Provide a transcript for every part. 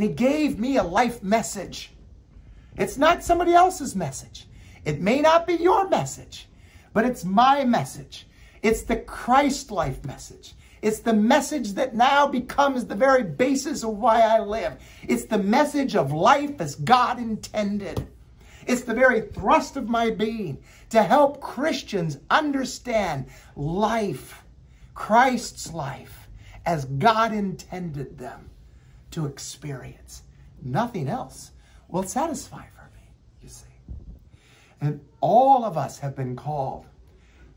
And he gave me a life message. It's not somebody else's message. It may not be your message, but it's my message. It's the Christ life message. It's the message that now becomes the very basis of why I live. It's the message of life as God intended. It's the very thrust of my being to help Christians understand life, Christ's life, as God intended them to experience. Nothing else will satisfy for me, you see. And all of us have been called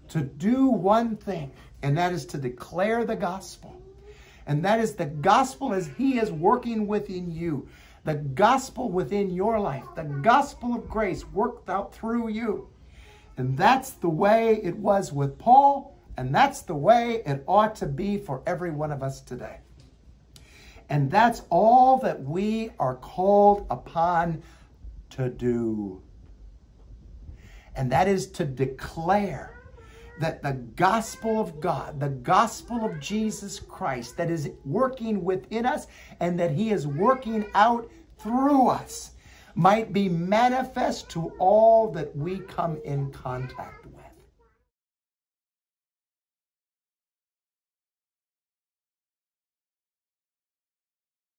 to do one thing, and that is to declare the gospel. And that is the gospel as he is working within you. The gospel within your life. The gospel of grace worked out through you. And that's the way it was with Paul, and that's the way it ought to be for every one of us today. And that's all that we are called upon to do. And that is to declare that the gospel of God, the gospel of Jesus Christ, that is working within us and that He is working out through us, might be manifest to all that we come in contact